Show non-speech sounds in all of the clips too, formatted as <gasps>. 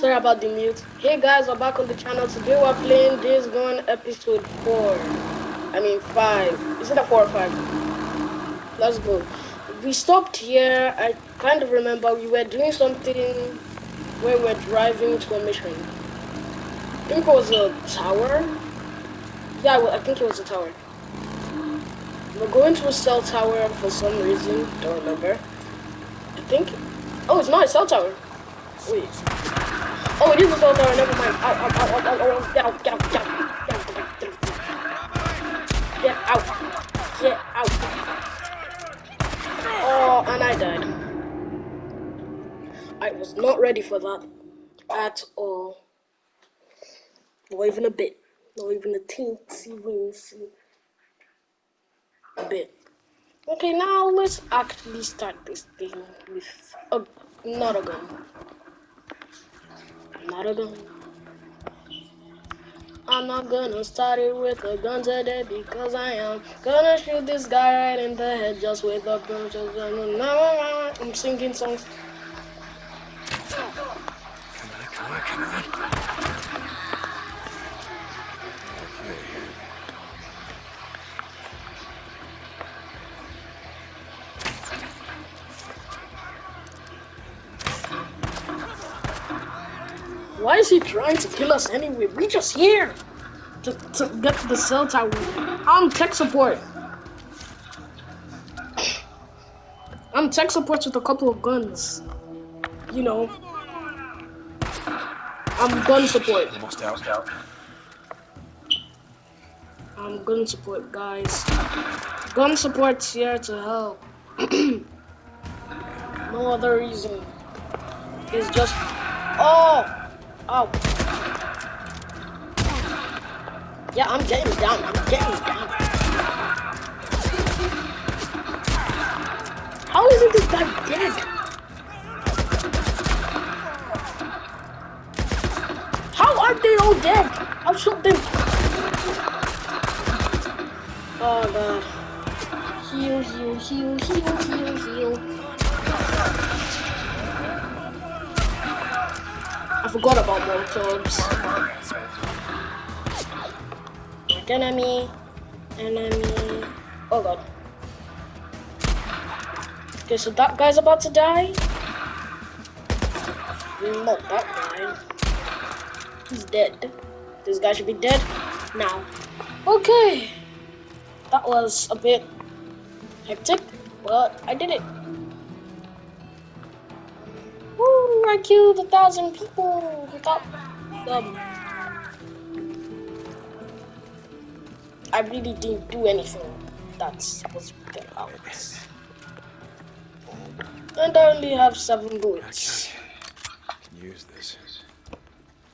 Sorry about the mute. Hey guys, we're back on the channel. Today we're playing Days Gone episode 4. I mean 5. Is it a 4 or 5? Let's go. We stopped here. I kind of remember we were doing something where we were driving to a mission. I think it was a tower. Yeah, well, I think it was a tower. We're going to a cell tower for some reason. Don't remember. I think. Oh, it's not a cell tower. Wait. Oh, it is a cell tower. Never mind. Ow, ow, ow, ow, ow, ow. Get out, get out, get out. Get out, get out. Get out. Oh, and I died. I was not ready for that at all. Not even a bit. Not even a teensy weensy bit. Okay, now let's actually start this thing with a not a gun. Not a gun. I'm not gonna start it with a gun today because I am gonna shoot this guy right in the head just with a of guns. I'm singing songs. Is he trying to kill us anyway? We just here to, to get to the cell tower. I'm tech support. I'm tech support with a couple of guns. You know. I'm gun support. Almost out. I'm gun support, guys. Gun support's here to help. <clears throat> no other reason. It's just. Oh! Oh. Yeah, I'm getting down. I'm getting down. How isn't this guy dead? How are they all dead? I'll shoot them. Oh god. Heal, heal, heal, heal, heal, heal. Forgot about Molotovs. Like enemy, enemy. Oh god. Okay, so that guy's about to die. Not that guy. He's dead. This guy should be dead now. Okay. That was a bit hectic, but I did it. Woo, I killed a thousand people without them. I really didn't do anything that's supposed to get out. And I only have seven bullets. Can use this.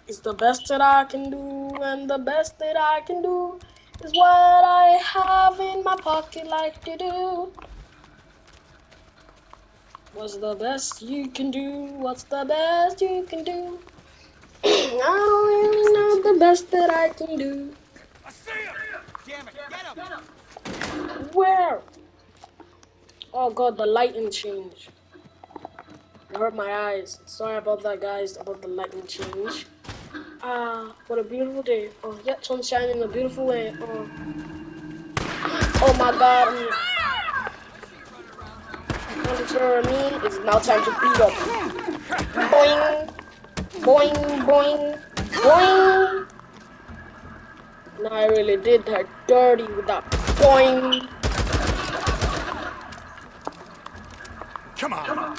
It's the best that I can do, and the best that I can do is what I have in my pocket like to do. What's the best you can do? What's the best you can do? <clears throat> I don't really know the best that I can do. I see him! Damn it, get him! Where? Oh god, the lighting change. It hurt my eyes. Sorry about that, guys, about the lighting change. Ah, what a beautiful day. Oh, yeah, sun shining in a beautiful way. Oh, <gasps> oh my god. It's now time to beat up. Boing, boing, boing, boing. No, I really did her dirty with that boing. Come on.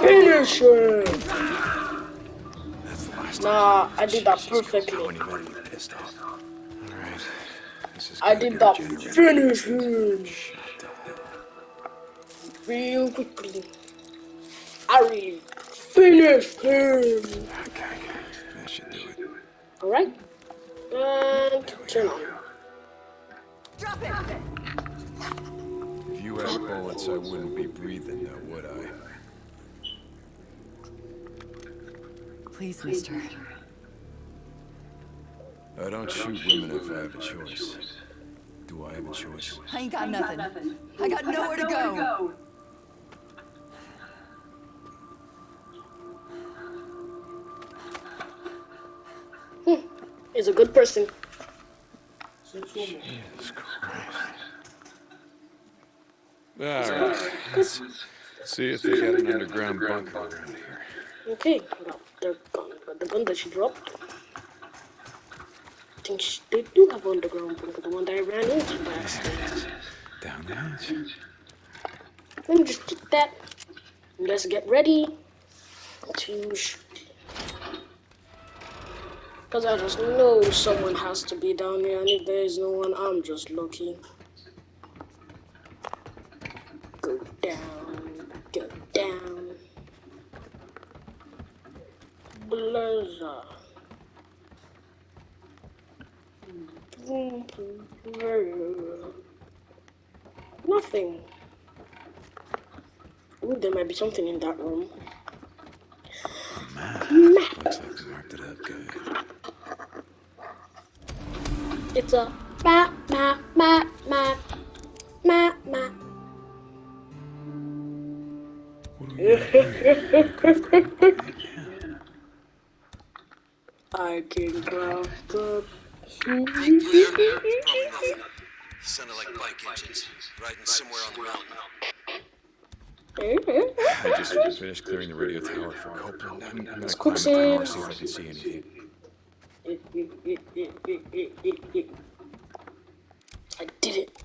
Finish the Nah, I did that perfectly. I did be that finish him Shut the hell up. real quickly. I really finished him. Okay. That should do it. Alright. Uh, and turn on. Drop it! If you had bullets, I wouldn't be breathing now, would I? Please, mister. I uh, don't shoot women if I have a choice do I have a choice? I ain't got nothing. I got nowhere to go. Hmm. He's a good person. Jesus Christ. All right. Let's see if they got an underground bunker around here. Okay, well, they're gone. The gun that she dropped. I think she, they do have underground bunker, the one that I ran into by accident. Down the hatch. Let me just get that. Let's get ready to. Because I just know someone has to be down there, and if there is no one, I'm just lucky. Go down, go down. Blazer. Mm-hmm. Nothing. Ooh, there might be something in that room. Map. Looks like we marked it up good. It's a map, map, map, map, map. <laughs> I can craft the. Hey, Clear. <laughs> Probably nothing. Sounded like bike engines, riding somewhere on the mountain. I just finished clearing the radio tower for Copeland. I'm, I'm gonna climb up there save. see if I can see anything. I did it.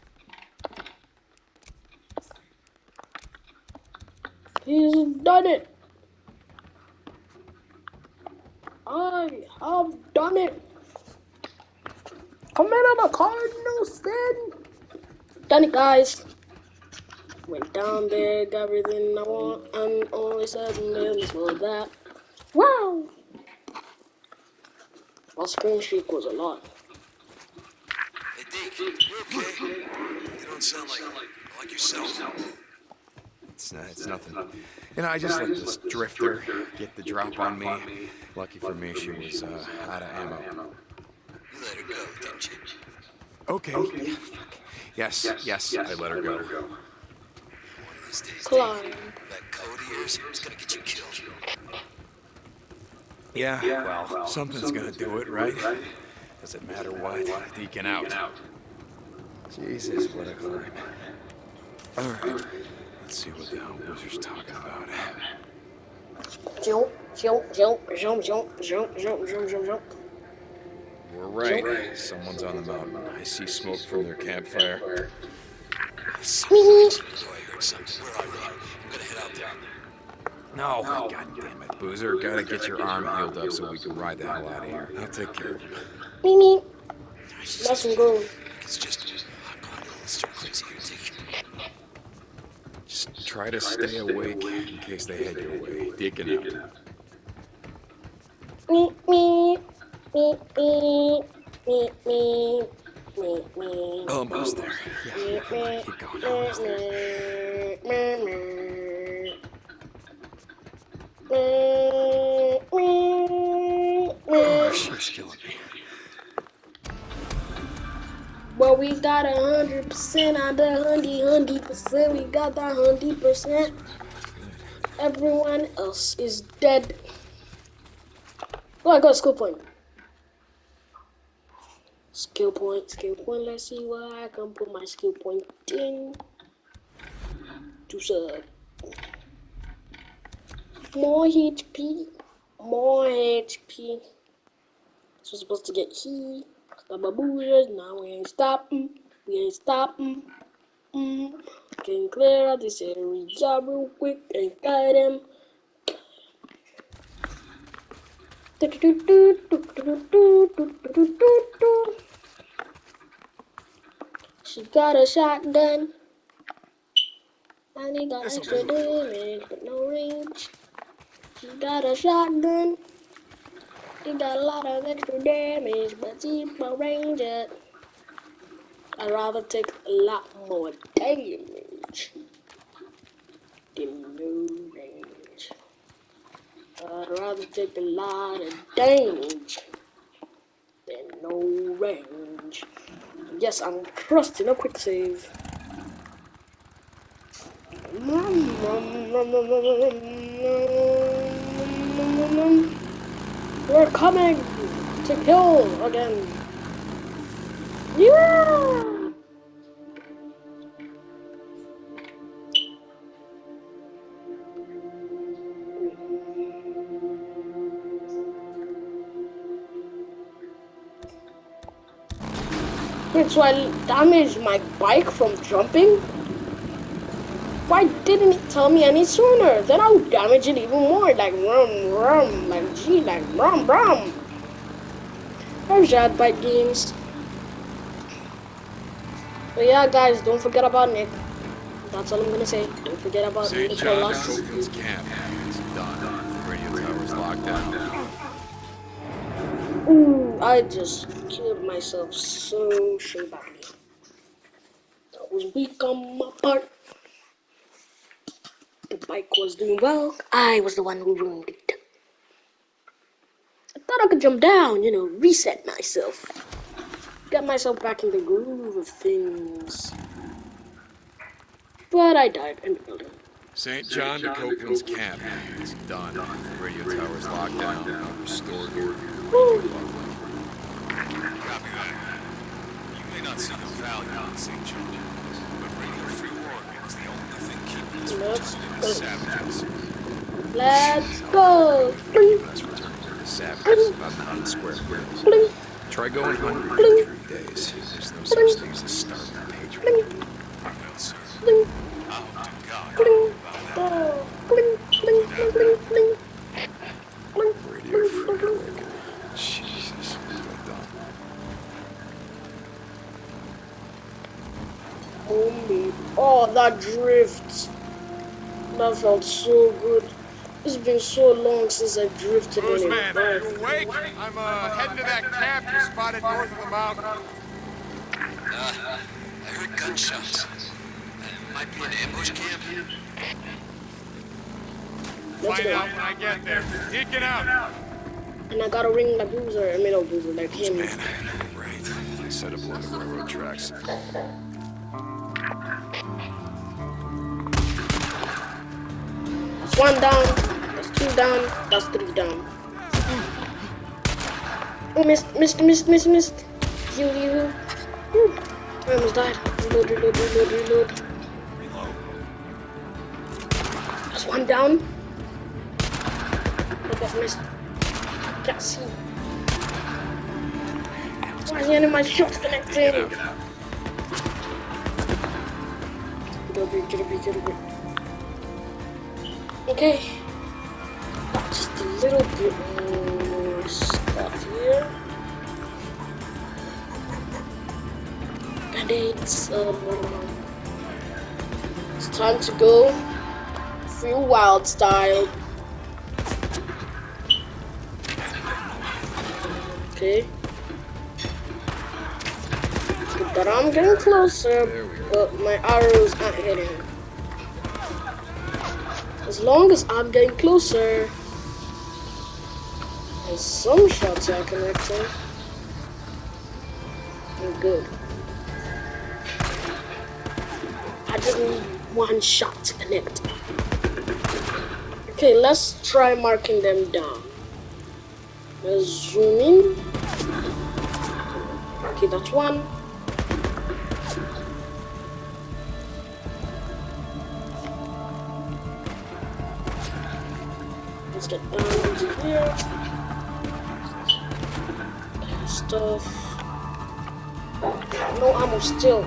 He's done it. I have done it. Commander the Cardinals then. Done it, guys. Went down there, got everything I want, and only seven minutes for that. Wow. My screen streak was a lot. Hey, Deke, you okay? You don't sound like like yourself. It's, uh, it's nothing. You know, I just let this drifter get the drop on me. Lucky for me, she was uh, out of ammo. You let her go, didn't you? Okay. Yeah, fuck. Yes, yes, I let her go. One of these days, Climb. Deke, that code of yours is gonna get you killed. Yeah, well, something's gonna do it, right? Doesn't matter what. Deacon out. Jesus, what a climb. All right, let's see what the hell Wizard's talking about. Jump, jump, jump, jump, jump, jump, jump, jump, jump, jump. We're right. Someone's on the mountain. I see smoke from their campfire. Me. I heard something. Where are they? I'm gonna head out there. No, god damn it, Boozer. Gotta get your arm healed up so we can ride the hell out of here. I'll take care of him. Me, me. Let's go. It's just I'm going a crazy here, Just try to stay awake in case they head your way. Deacon out. Me, me, Almost there. Yeah, on, keep going. Almost there. Oh, she's killing me. Well, we got a hundred percent on the hundy, hundy percent. We got that hundred percent. Everyone else is dead. Oh, I got a skill point. Skill point, skill point. Let's see where I can put my skill point in. To sub. More HP. More HP. So supposed to get he. Stop my boozers. Now we ain't stopping. We ain't stopping. Mm. Can clear out this area real quick and guide him. She got a shotgun. And he got extra damage, but no range. She got a shotgun. He got a lot of extra damage, but she no range it. I'd rather take a lot more damage than no range. I'd rather take a lot of damage than no range. Yes, I'm trusting a quick save. We're coming to kill again. Yeah! So I damaged my bike from jumping? Why didn't it tell me any sooner? Then I would damage it even more, like rum rum, like gee, like rum rum. There's Jad Bike Games. But yeah, guys, don't forget about Nick. That's all I'm gonna say. Don't forget about St. John Nicholas. Copeland's camp. It's done. Radio tower's locked down. Ooh, I just myself so so badly. That was weak on my part. The bike was doing well. I was the one who ruined it. I thought I could jump down, you know, reset myself. Get myself back in the groove of things. But I died in the building. St. John de Copeland's camp. is done. The radio tower's locked down. Now restored. Copy that. You may not see the value in St. John, but Radio Free Oregon is the only thing keeping us from turning into savages. Let's go. Let's return to the savages about 9 square miles. Try going hungry for three days. There's no such thing as a starving patriot. Well, sir. I hope to God about that. oh, bling, bling, bling, bling, bling. Bling, Radio bling, Free bling, bling. Oregon. Jesus, what have I done? Oh me. Oh, that drift. That felt so good. It's been so long since I drifted in a Roseman, are you bike. awake? I'm uh, heading to that camp you spotted north of the mountain. Uh, I heard gunshots. It might be an ambush camp. Let's Find out when I get there. Deacon out. And I gotta ring like boozer, I mean, no boozer, like him. Man, right. I set up along the railroad tracks. That's one down. That's two down. That's three down. Oh, missed, missed, missed, missed, missed. Heal. Whew. I almost died. Reload, reload, reload, reload. That's one down. I got missed. Can't see. Why is the end of my shots connecting? Okay. Just a little bit more stuff here. Band-aids. Um, it's time to go. Free wild style. Okay. But I'm getting closer. But my arrows aren't hitting. As long as I'm getting closer, and some shots are connecting, I'm good. I just need one shot to connect. Okay, let's try marking them down. Let's zoom in. Okay, that's one. Get down into here. Stuff. No ammo still.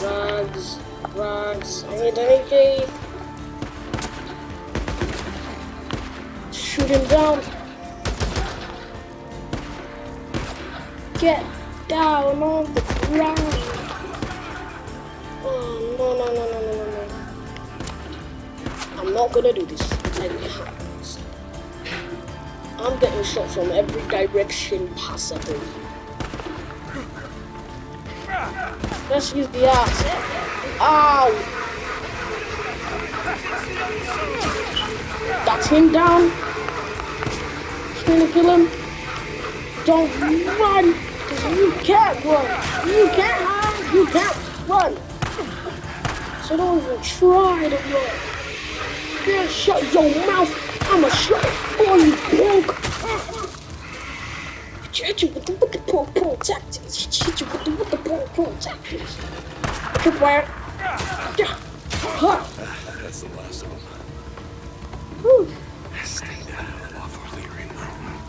Rugs, rugs. I need an AK. Shoot him down. Get down on the ground. No, no, no, no, no, no. I'm not gonna do this. I'm getting shot from every direction possible. Let's use the axe. Ow! That's him down. Trying to kill him. Don't run. you can't run. You can't hide. You can't run. So don't even try to run. Yeah, shut your mouth. I'ma shut it on you, punk. Hit you with the the pull pull tactics. Hit you with the the pull pull tactics. Ha. That's the last of them. Whew. Stay down off O'Leary Mountain.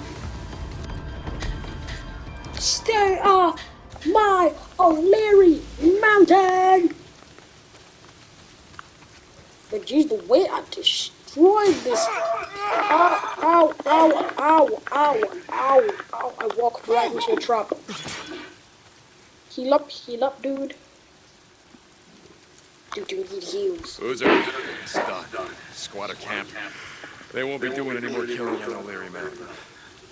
Stay off my O'Leary Mountain. But geez, the way I destroyed this. Ow, ow, ow, ow, ow, ow, ow. I walked right into a trap. Heal up, heal up, dude. Dude, dude, need heals. Boozer, it's done. Squatter camp. They won't be doing any more killing on O'Leary Mountain.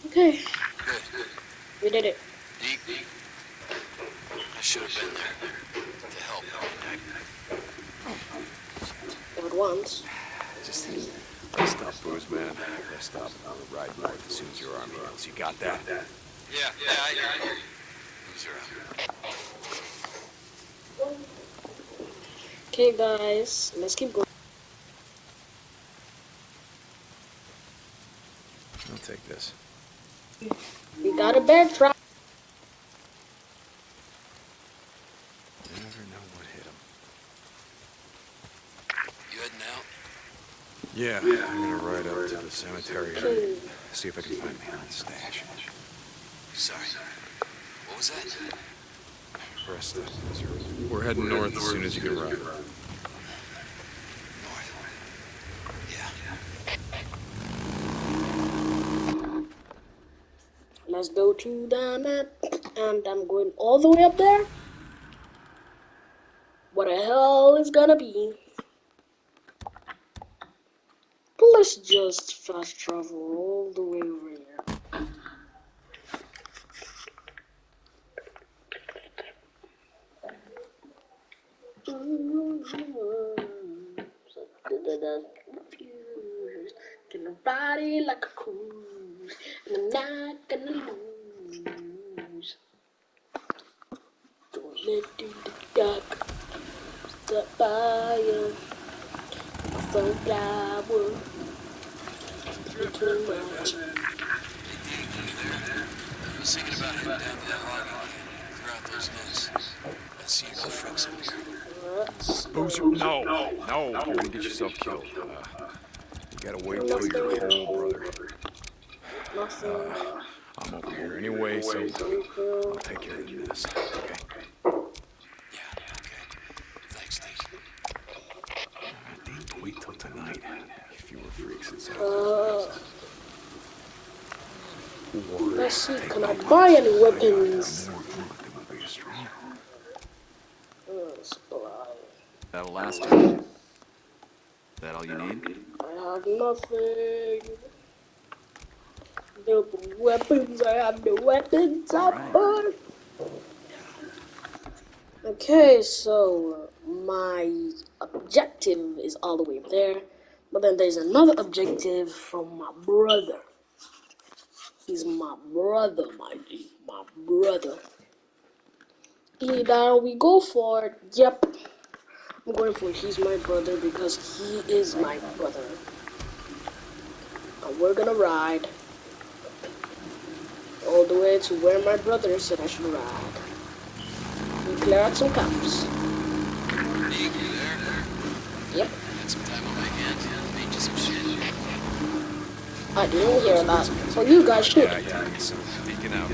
Okay, <laughs> we did it. Deke, I should have been there to help. Not once. Just rest up, Booze, man. Rest up. We'll ride north as soon as your arm heals. You got that? Yeah, yeah, I hear you. Boozer out. Okay, guys, let's keep going. I'll take this. We got a bear trap. You never know what hit him. You heading out? Yeah, I'm gonna ride up to the cemetery and see if I can find my aunt's stash. Sorry. What was that? Rest up, We're heading north as soon as you can ride. North. Yeah. Let's go to the map. And I'm going all the way up there. What the hell is gonna be? Let's just fast travel all the way over here. Gonna ride like a cruise, and I'm not gonna lose. Don't let in the dark, the fire, the sunflower. Boozer, no, no, you're gonna get yourself killed. Uh, you gotta wait till you're home, brother. Nothing. I'm over here anyway, so I'll take care of this. Okay? Yeah, okay. Thanks, Deke. Deke, wait till tonight. If you were freaks inside. Uh, let's see, can I buy any weapons? More drunk, they won't be as strong. Uh, supply. That'll last you. That all you need? I have nothing. No weapons, I have no weapons, I'm burnt. Okay, so uh, my objective is all the way up there, but then there's another objective from my brother. He's my brother, my G, my brother. Either we go for, yep, I'm going for he's my brother because he is my brother. And we're gonna ride all the way to where my brother said I should ride. We clear out some cops. Deke, you there? Yep, Had some time on my hands. Made you some shit. I didn't hear that. Oh, you guys should. Yeah, yeah, speaking out.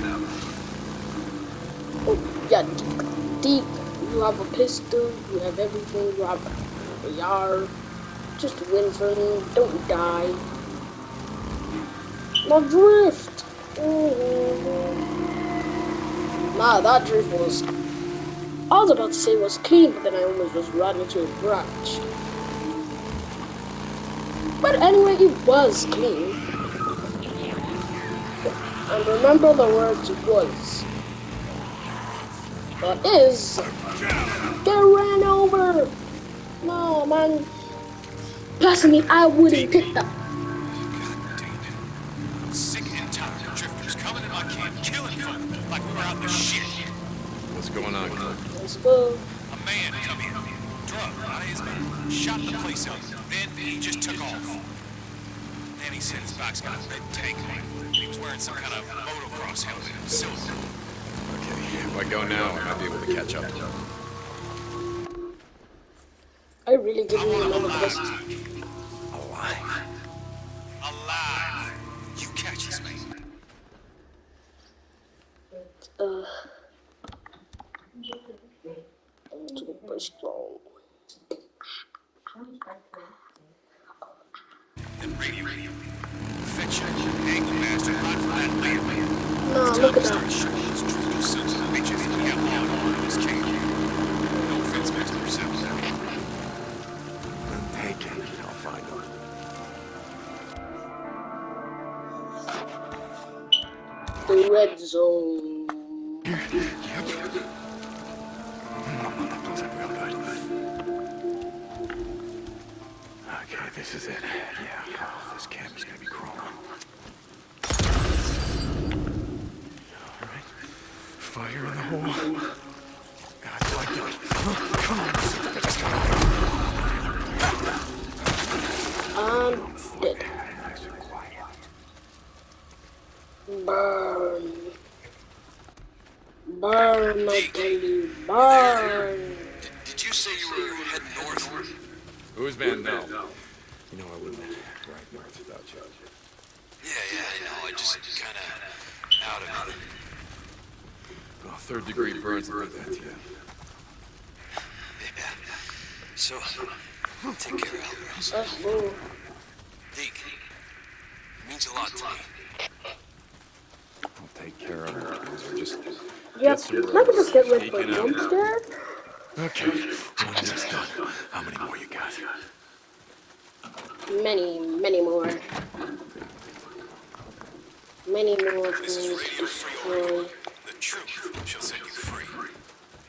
Oh, yeah, deep. You have a pistol, you have everything, you have a yard. Just win for me, don't die. Now drift! Mhm. Nah, that drift was. I was about to say was clean, but then I almost just ran into a branch. But anyway, it was clean. And remember the words was. But is. Get ran over! No, man. Personally, I wouldn't pick that. God damn it. I'm sick and tired of drifters coming in my camp, killing folk like we were out in the shit. What's going on, Clint? Let's go. A man come in, drunk out of his mind, shot the place up, then he just took off. Then he said his bike's got a red tank on it. He was wearing some kind of motocross helmet, silver. Okay, if I go now, I might be able to catch up. I really didn't I want him remember this. alive. Alive. Alive. You catch this, mate. Uh, super strong. Then radio. Angle master. For that look at that. Many, many more. Many more This is Radio Free. Oregon. The truth shall set you free.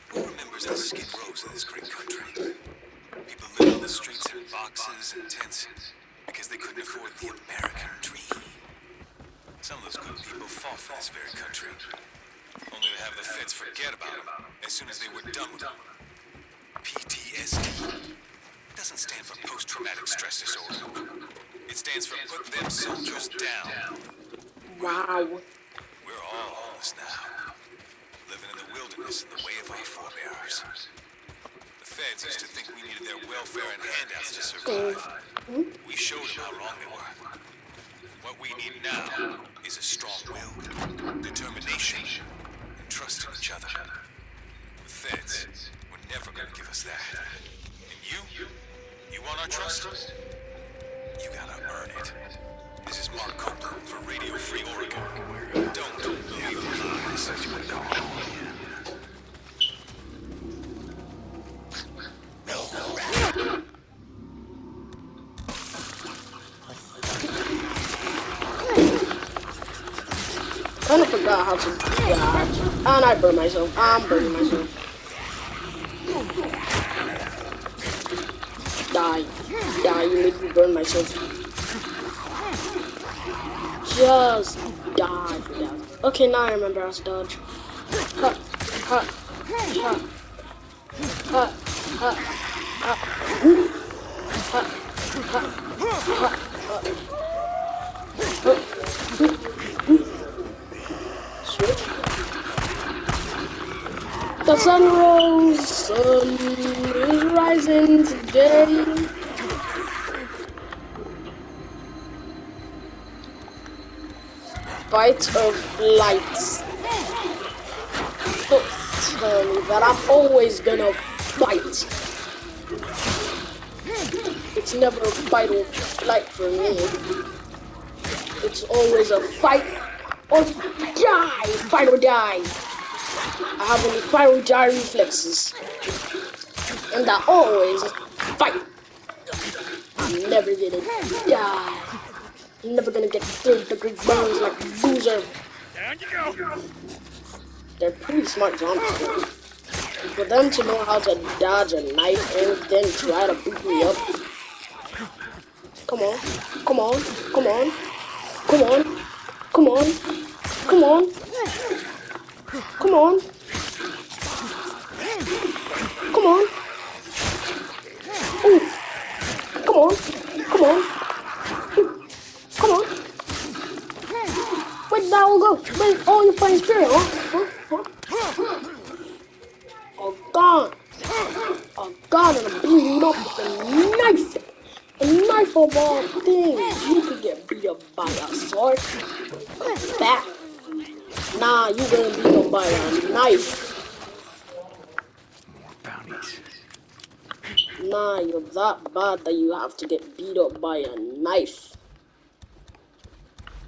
Who remembers how Skid Row's in this great country? People live on the streets in boxes and tents because they couldn't afford the American dream. Some of those good people fought for this very country, only to have the feds forget about them as soon as they were done with them. PTSD doesn't stand for post-traumatic stress disorder. It stands for put them soldiers down. Wow. We're all homeless now, living in the wilderness in the way of our forebears. The feds used to think we needed their welfare and handouts to survive. We showed them how wrong they were. What we need now is a strong will, determination, and trust in each other. The feds were never going to give us that. And you? You want our trust? You gotta earn it. This is Mark Copeland for Radio Free Oregon. Don't believe the lies. Kind of forgot how to dodge. And I burned myself. I'm burning myself. Die. Die, you made me burn myself. Just die. Okay, now I remember how to dodge. Ha, ha, ha. Ha, ha, ha. Ha, ha, ha, ha. Switch. The sun rose, sun is rising today. Bite of light. Me that I'm always gonna fight. It's never a fight or flight for me. It's always a fight or die. Fight or die. I have only die reflexes. And I always fight. I'm never gonna die. I'm never gonna get third degree burns like go. They're pretty smart zombies. For them to know how to dodge a knife and then try to beat me up. Come on, come on, come on, come on, come on, come on, come on, come on. Ooh, come on, Come on. Come on. Where did that all go? Where's all your fine spirit, huh? huh? huh? Oh, God. Oh, God, I'm beating up with a knife. A knife of all things. You could get beat up by a sword. That. Nah, you gonna up by a knife. More bounties. Nah, you're that bad that you have to get beat up by a knife.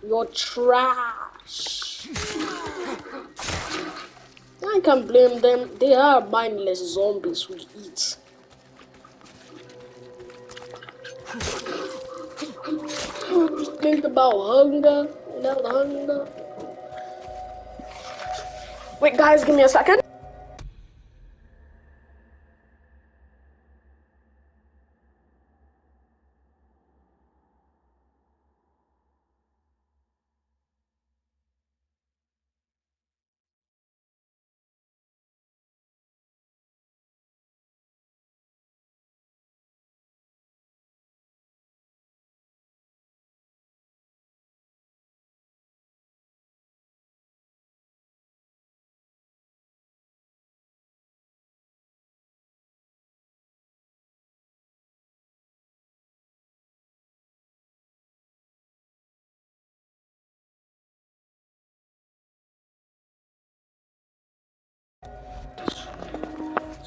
You're trash. I can't blame them. They are mindless zombies who eat. Just think about hunger. Without hunger. Wait, guys, give me a second.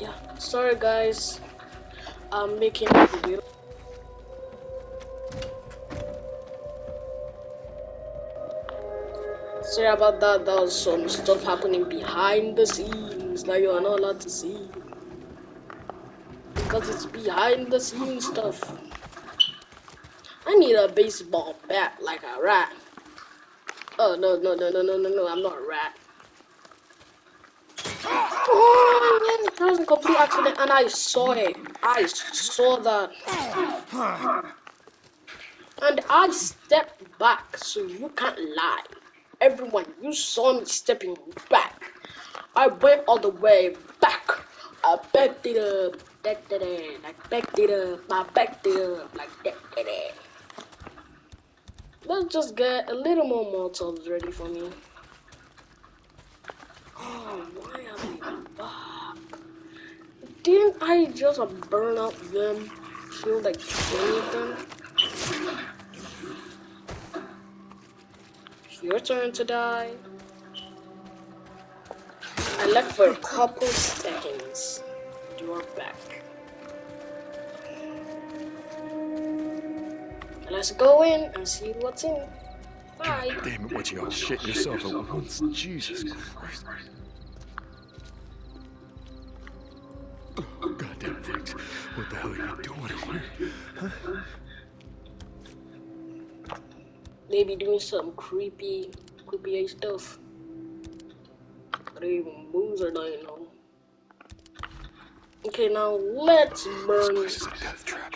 Yeah, sorry guys. I'm making a video. Sorry about that. That was some stuff happening behind the scenes that you are not allowed to see. Because it's behind the scenes stuff. I need a baseball bat like a rat. Oh no no no no no no no! I'm not a rat. That was a complete accident, and I saw it. I saw that. And I stepped back, so you can't lie. Everyone, you saw me stepping back. I went all the way back. I backed it up, that, that, that, I backed it up, I backed it up, like that, that, that. Let's just get a little more Molotovs ready for me. Oh, why are back? Didn't I just burn out them? Kill like 20 of them? Your turn to die. I left for a couple seconds. You are back. Let's go in and see what's in. Bye. Damn it, what you all shit yourself at once. Jesus Christ. What the hell are you doing here? They be doing some creepy, creepy stuff. But even moons are dying on. Okay, now let's burn. This is a death trap.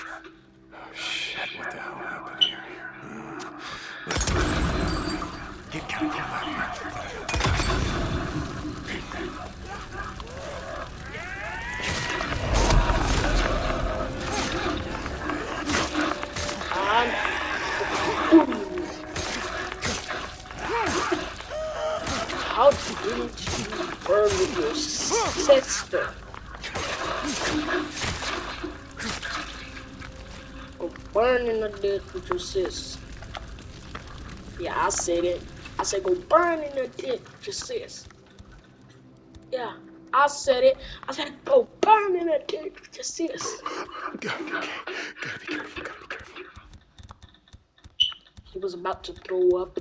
Oh shit, what the hell happened here? Uh, get, get, get out of here. And how did you burn with your sister? Go burn in the ditch with your sis. Yeah, I said it. I said go burn in the ditch with your sis. Yeah, I said it. I said go burn in the ditch with sis. Gotta be careful, gotta be. He was about to throw up.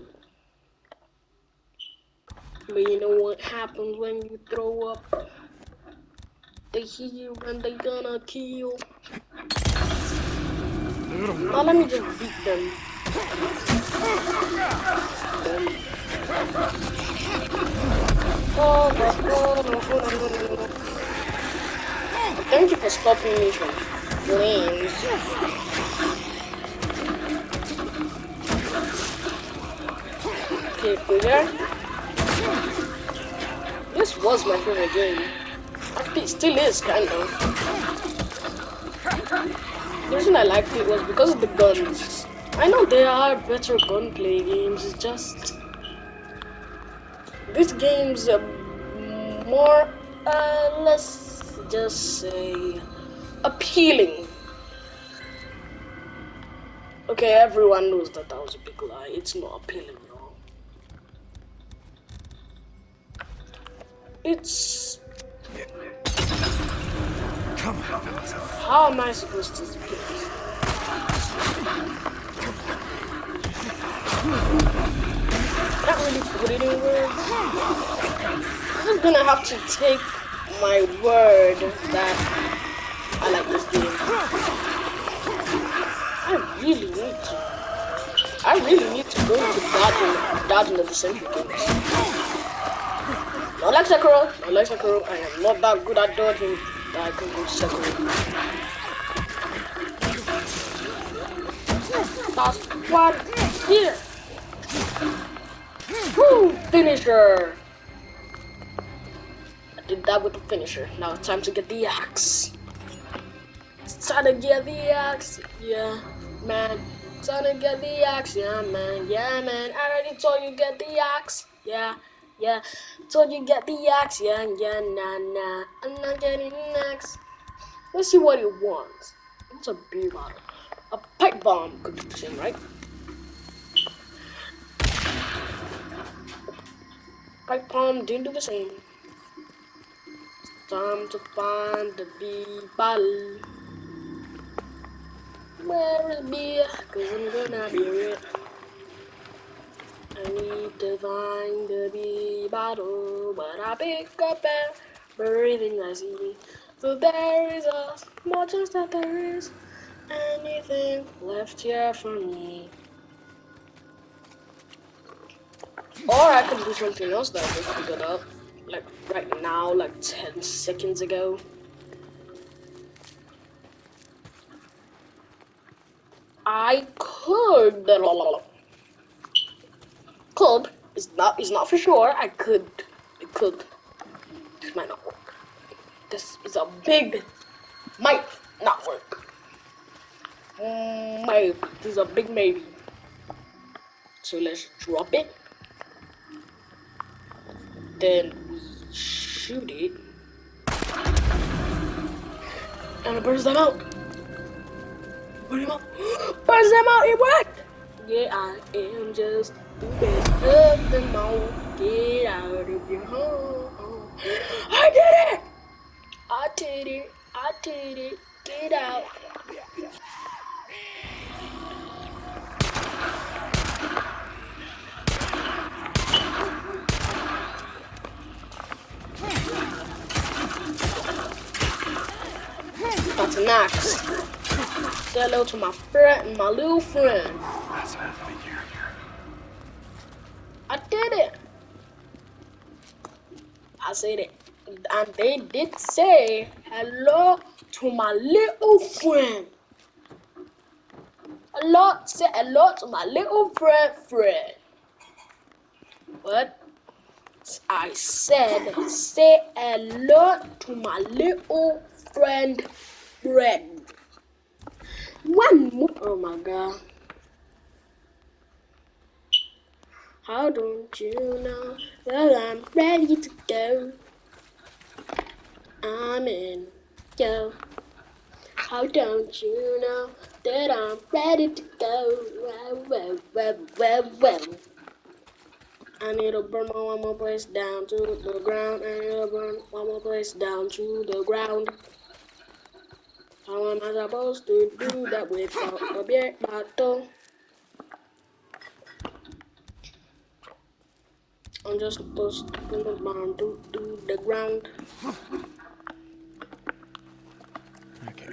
But you know what happens when you throw up? They hear and they gonna kill. Now let me just beat them. Oh. Thank you for stopping me from flames. Booger. This was my favorite game. It still is, kind of. The reason I liked it was because of the guns. I know there are better gunplay games. It's just this game's more, uh, let's just say, appealing. Okay, everyone knows that that was a big lie. It's not appealing at all. It's Come on, how am I supposed to put this? Can't really put it in words. I'm gonna have to take my word that I like this game. I really need to. I really need to go to dodging, dodging of the century games. Not like Sekiro, not like Sekiro. I am not that good at dodging that I can go to Sekiro. That's what here. Woo! Finisher! I did that with the finisher. Now it's time to get the axe. It's time to get the axe. Yeah, man. Time to get the axe. Yeah, man. Yeah, man. I already told you get the axe. Yeah, yeah. Told you get the axe. Yeah, yeah, nah, nah. I'm not getting the axe. Let's see what he wants. What's a beer bottle? A pipe bomb could be the same, right? Pipe bomb didn't do the same. It's time to find the bee bottle. Where is beer? Cause I'm gonna be it. I need to find the bee bottle, but I pick up everything I see. So there is a chance that there is anything left here for me. Or I could do something else that I just figured out. Like right now, like 10 seconds ago. I could could is not is not for sure. I could it could this might not work. This is a big might not work. Mm, Maybe this is a big maybe. So let's drop it. Then we shoot it. And it burns them out. Burn them out. <gasps> Burns them out, it worked! Yeah, I am just the them all. Get out of your home. I did it! I did it. I did it. Get out. That's axe. Say hello to my friend, my little friend. And they did say hello to my little friend. Hello, say hello to my little friend, Fred. What? I said, say hello to my little friend, Fred. One more. Oh my god. How don't you know that I'm ready to go? I'm in, go. How don't you know that I'm ready to go? Well, well, well, well, well. I need to burn my one more place down to the ground. I need to burn one more place down to the ground. How am I supposed to do that without a beer bottle? I'm just supposed to put the bomb to, to the ground. Okay.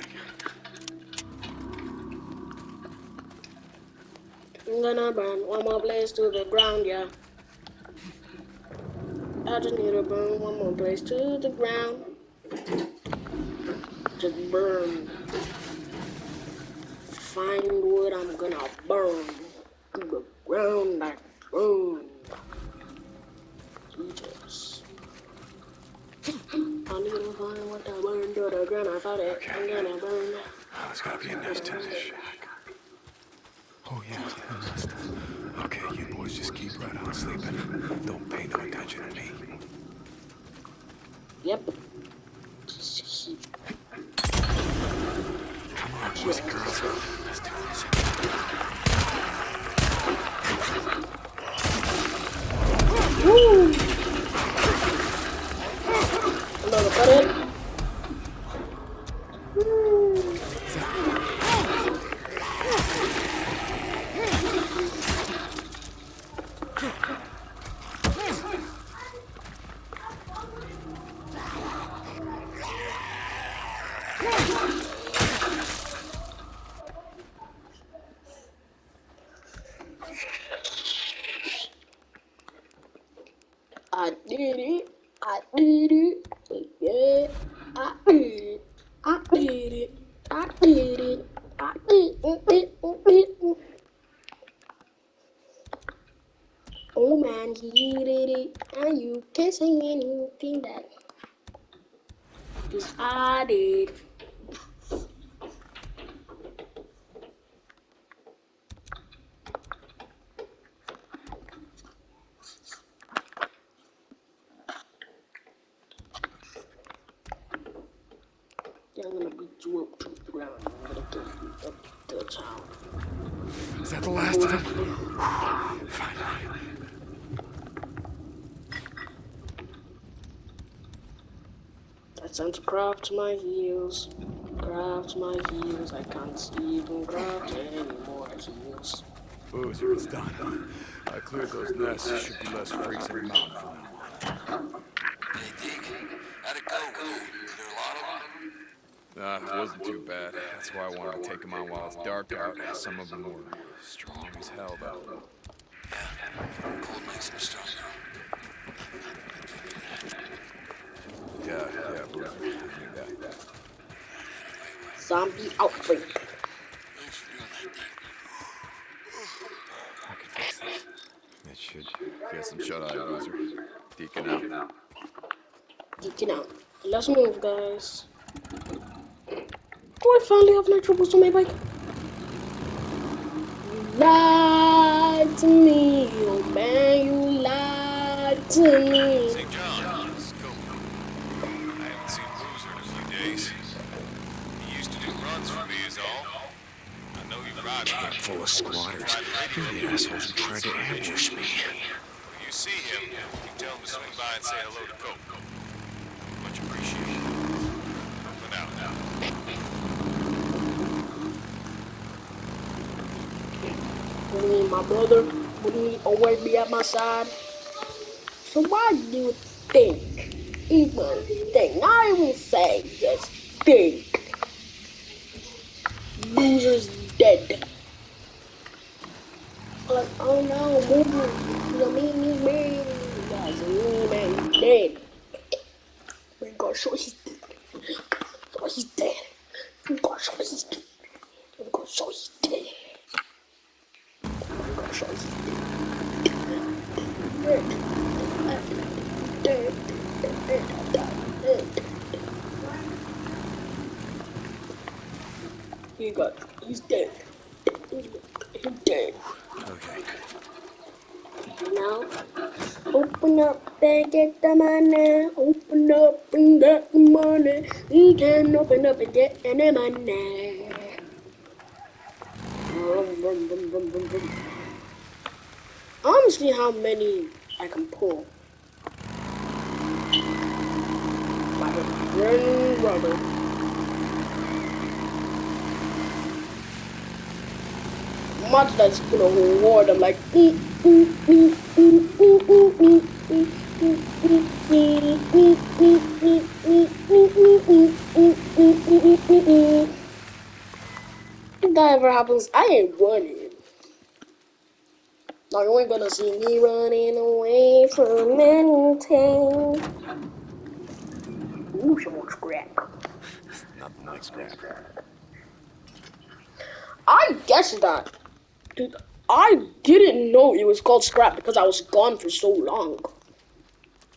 I'm gonna burn one more place to the ground, yeah. I just need to burn one more place to the ground. Just burn. Find what I'm gonna burn to the ground like burn. I need to find what I burn to the ground. I thought it. I'm gonna burn. there's gotta be a nest in this shack. Oh yeah, a nest. Okay, you boys just keep right on sleeping. Don't pay no attention to me. Yep. I did it. I did it. Yeah. I did it. I did it. I did it. I did it. it. Oh man, he did it. And you can't say anything that. Cause I did. Yeah, I'm gonna beat you up to the ground. I'm gonna get you up to the tower. Is that the last of them? Finally. It's time to craft my heels. Craft my heels. I can't even craft any more heels. Boozer, it's done. I cleared those nests. Should be less freaks in the mountain from now on. Hey, Deke. How'd it go with her? There a lot of them? Uh, it wasn't too bad. That's why I wanted to take them on while it's dark out. Some of them were strong as hell, though. Cold makes them stronger. Yeah, yeah, Boozer. I knew that. Zombie outbreak. Thanks for doing that, Deke. I can fix this. It should get some shut eye, Boozer. Deacon out. Geeking out. Let's move, guys. Oh, I finally have nitro boost on my bike. You lied to me, oh man, you lied to me. St. John, let's go. I haven't seen Boozer in a few days. He used to do runs for me is all. I know he rides Camp full of squatters. You're the assholes who tried to ambush me. If you see him, you tell him to swing by and say hello to Coke. Much appreciated. For now, now. What do you mean, my brother? What do you mean, always be at my side? So why do you think, even think, not even say, just think, Loser's dead? Like, oh no, Boozer, you mean he's dead? Guys, you he's dead? We gotta show he's dead. So he's dead. We gotta show he's dead. We gotta show he's dead. We gotta show he's dead. Dead. Dead. Dead. Dead. He got, he's dead. He's dead. Okay. Now, open up and get the money. Open up and get the money. We can open up and get any money. Vroom, vroom, vroom, vroom, vroom, vroom. Honestly, how many I can pull? Like a run rubber. Imagine that's gonna reward them like. If that ever happens, I ain't running. Now you ain't gonna see me running away from anything. Ooh, some more scrap. Nothing like scrap. I guessed that. Dude, I didn't know it was called scrap because I was gone for so long.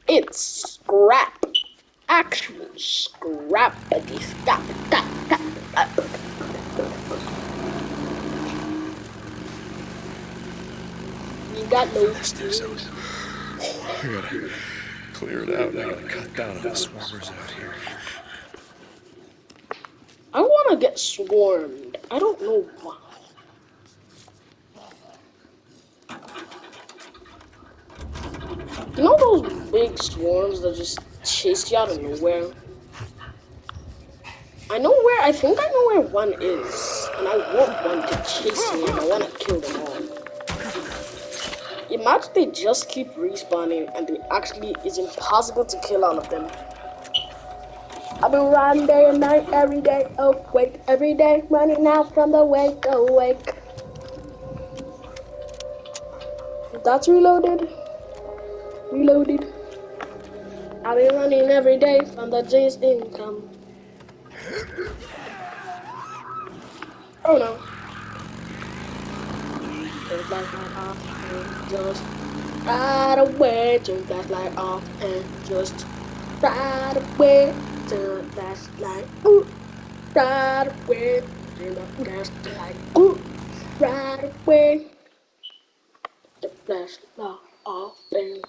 It's scrap. Actual scrap. Stop, stop, stop, stop. You got no. There's those. Clear it out. I gotta cut down on the swarmers out here. I wanna get swarmed. I don't know why. You know those big swarms that just chase you out of nowhere? I know where, I think I know where one is. And I want one to chase me and I want to kill them all. Imagine they just keep respawning and they actually, it's impossible to kill all of them. I've been running day and night, every day, awake, every day, running out from the wake, awake. That's reloaded. Reloaded. I've been running every day from the J's income. Oh no. Just like my off and just ride away, turn that light off and just ride away, turn that light, ooh, ride away, turn that light, ooh, ride away, the flashlight off and,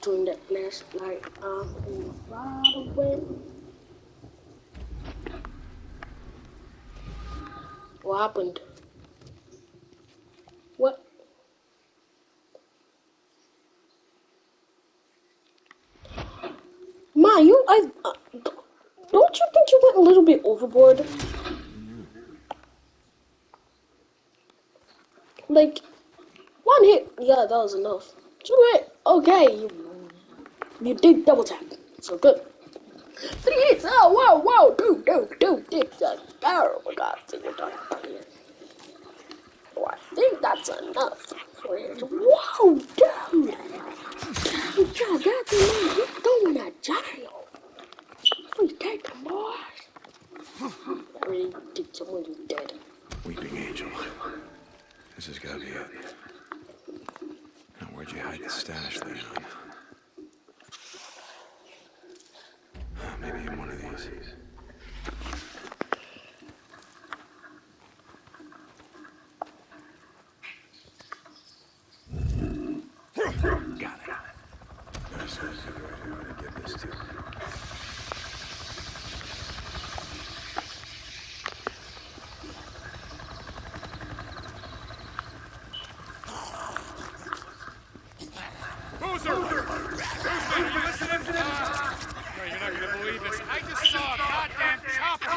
turn that flashlight off and ride away. What happened? What? Ma, you, I, uh, don't you think you went a little bit overboard? Like, one hit, yeah, that was enough. Two hit, okay, you, you did double tap, so good. Three hits, oh, whoa, whoa, dude, dude, dude, uh, oh my god, you're done here. Oh, I think that's enough. Whoa, dude! God, that's enough. You're going to jail. Please take them, boys. I really think someone dead. Weeping Angel. This has gotta be it. Where'd you hide the stash, Leon? Maybe in one of these. Got it. Nice. I'll figure out who to give this to. Boozer! Boozer, are you listening? Uh, no, you're not gonna believe this. I just saw a goddamn chopper.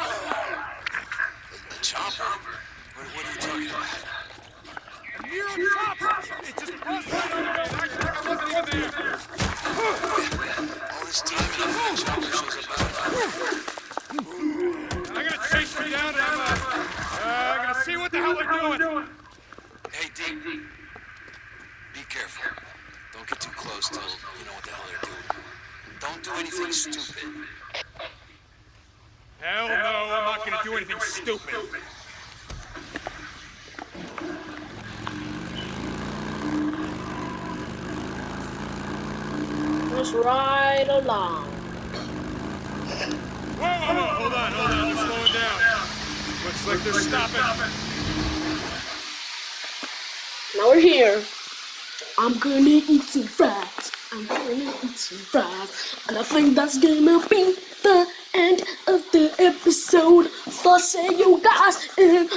A chopper? What, what are you talking about? A Nero chopper! It just buzzed right over me and acted like I wasn't even there. All this time and nothing a chopper shows up out I'm gonna chase them down and I'm, uh, uh, I'm gonna see what the hell they're doing. Hey, D. Be careful. Don't get too close till you know what the hell they're doing. Don't do anything stupid. Hell no, I'm not gonna do anything stupid. Just ride along. Whoa, whoa, whoa, hold on, hold on, they're slowing down. Looks like they're stopping. Now we're here. I'm gonna eat some fries. I'm gonna eat some fries. And I think that's gonna be the end of the episode. For see you guys in